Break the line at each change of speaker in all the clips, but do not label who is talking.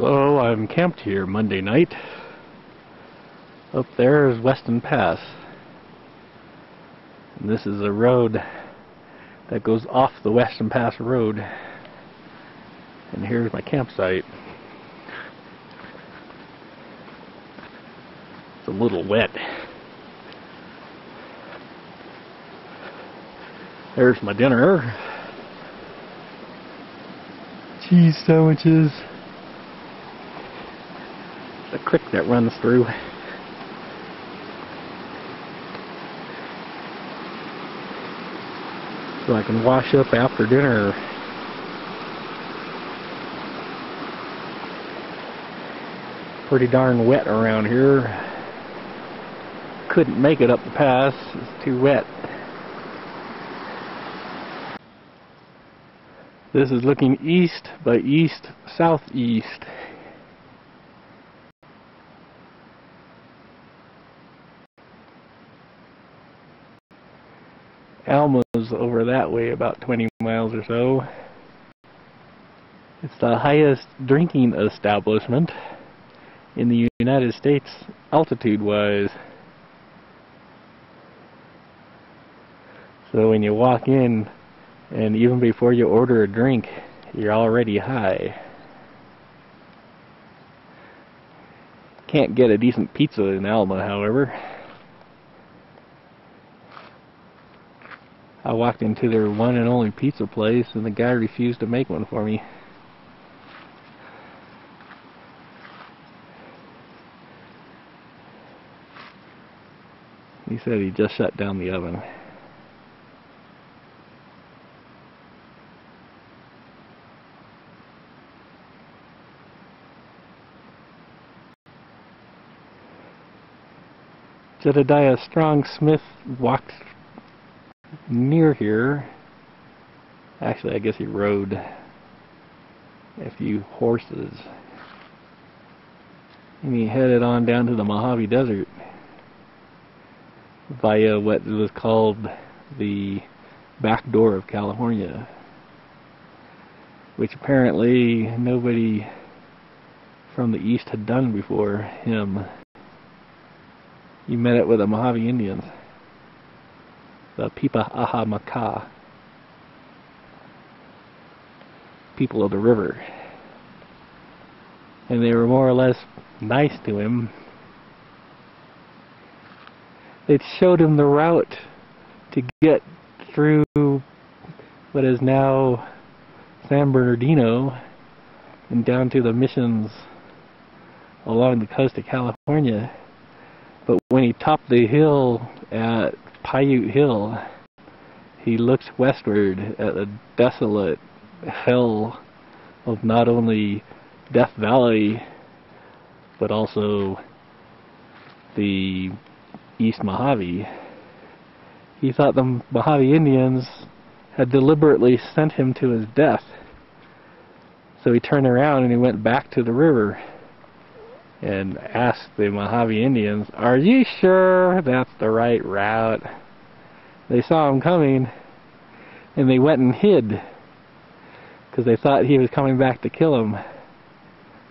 So I'm camped here Monday night. Up there is Weston Pass. And this is a road that goes off the Weston Pass Road. And here's my campsite. It's a little wet. There's my dinner. Cheese sandwiches. The creek that runs through. So I can wash up after dinner. Pretty darn wet around here. Couldn't make it up the pass. It's too wet. This is looking east by east southeast. Alma's over that way about 20 miles or so. It's the highest drinking establishment in the United States altitude-wise. So when you walk in, and even before you order a drink, you're already high. Can't get a decent pizza in Alma, however. I walked into their one and only pizza place and the guy refused to make one for me. He said he just shut down the oven. Jedediah Strong Smith walked near here. Actually, I guess he rode a few horses. And he headed on down to the Mojave Desert via what was called the back door of California, which apparently nobody from the east had done before him. He met it with the Mojave Indians the Pipa Aha people of the river. And they were more or less nice to him. They showed him the route to get through what is now San Bernardino and down to the missions along the coast of California. But when he topped the hill at Paiute Hill, he looked westward at the desolate hell of not only Death Valley, but also the East Mojave. He thought the Mojave Indians had deliberately sent him to his death. So he turned around and he went back to the river and asked the Mojave Indians, Are you sure that's the right route? They saw him coming and they went and hid because they thought he was coming back to kill them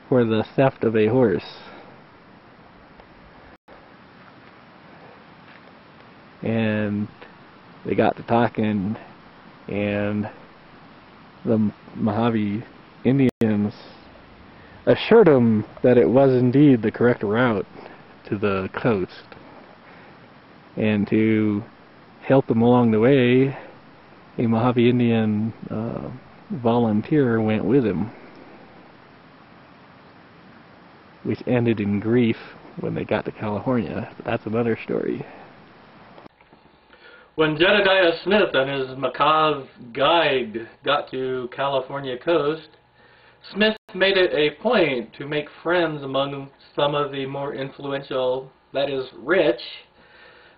for the theft of a horse. And they got to talking and the Mojave Indians assured him that it was indeed the correct route to the coast. And to help him along the way, a Mojave Indian uh, volunteer went with him, which ended in grief when they got to California. But that's another story. When Jedediah Smith and his Macave guide got to California coast, Smith made it a point to make friends among some of the more influential, that is, rich,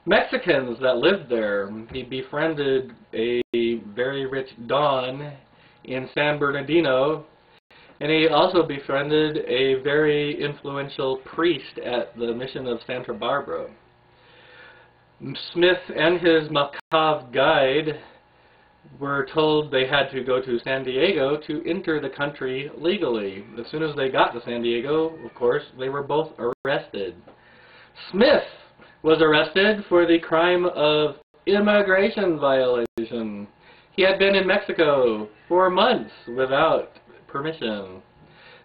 Mexicans that lived there. He befriended a very rich Don in San Bernardino, and he also befriended a very influential priest at the mission of Santa Barbara. Smith and his Macave guide
were told they had to go to San Diego to enter the country legally. As soon as they got to San Diego, of course, they were both arrested. Smith was arrested for the crime of immigration violation. He had been in Mexico for months without permission.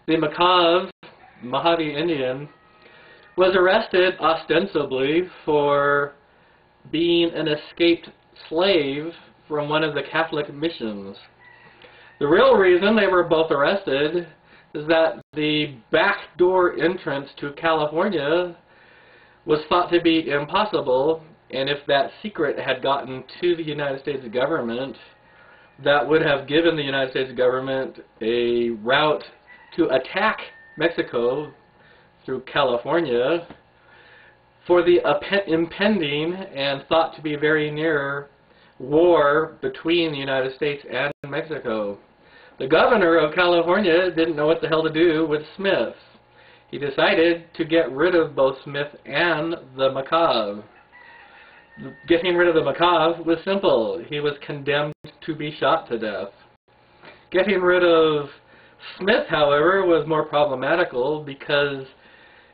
The Macave Mojave Indian was arrested ostensibly for being an escaped slave from one of the Catholic missions. The real reason they were both arrested is that the backdoor entrance to California was thought to be impossible, and if that secret had gotten to the United States government, that would have given the United States government a route to attack Mexico through California for the impending and thought to be very near war between the United States and Mexico. The governor of California didn't know what the hell to do with Smith. He decided to get rid of both Smith and the Macave. Getting rid of the Macave was simple. He was condemned to be shot to death. Getting rid of Smith, however, was more problematical because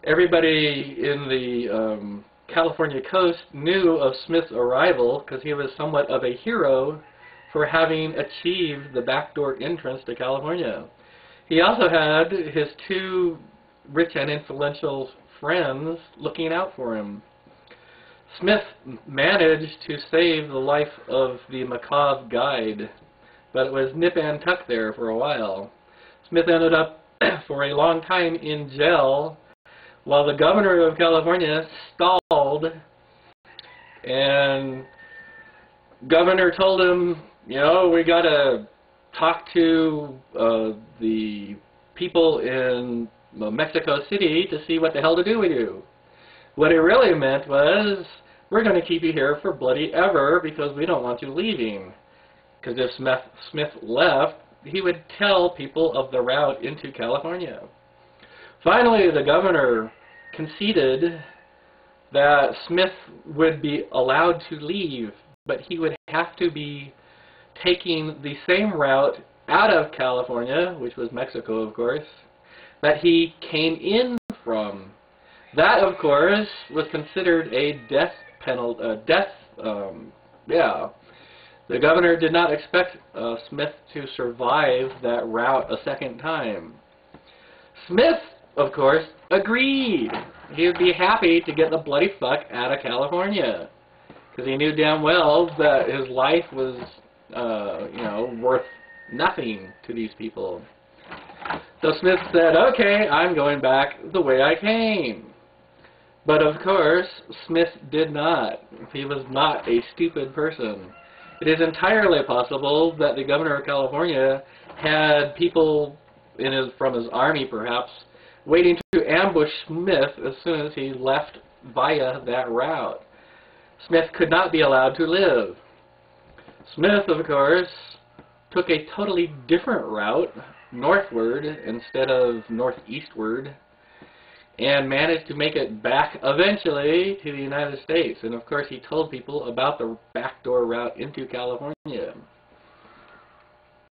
everybody in the um, California coast knew of Smith's arrival because he was somewhat of a hero for having achieved the backdoor entrance to California. He also had his two rich and influential friends looking out for him. Smith managed to save the life of the Macave guide, but it was nip and tuck there for a while. Smith ended up for a long time in jail while the governor of California stalled and governor told him, you know, we got to talk to uh, the people in Mexico City to see what the hell to do with you. What it really meant was, we're going to keep you here for bloody ever because we don't want you leaving. Because if Smith, Smith left, he would tell people of the route into California. Finally, the governor conceded that Smith would be allowed to leave, but he would have to be taking the same route out of California, which was Mexico, of course, that he came in from. That, of course, was considered a death penalty, uh, death, um, yeah. The governor did not expect uh, Smith to survive that route a second time. Smith of course, agreed. He would be happy to get the bloody fuck out of California. Because he knew damn well that his life was, uh, you know, worth nothing to these people. So Smith said, okay, I'm going back the way I came. But of course, Smith did not. He was not a stupid person. It is entirely possible that the governor of California had people in his, from his army, perhaps, waiting to ambush Smith as soon as he left via that route. Smith could not be allowed to live. Smith, of course, took a totally different route, northward instead of northeastward, and managed to make it back eventually to the United States. And of course, he told people about the backdoor route into California.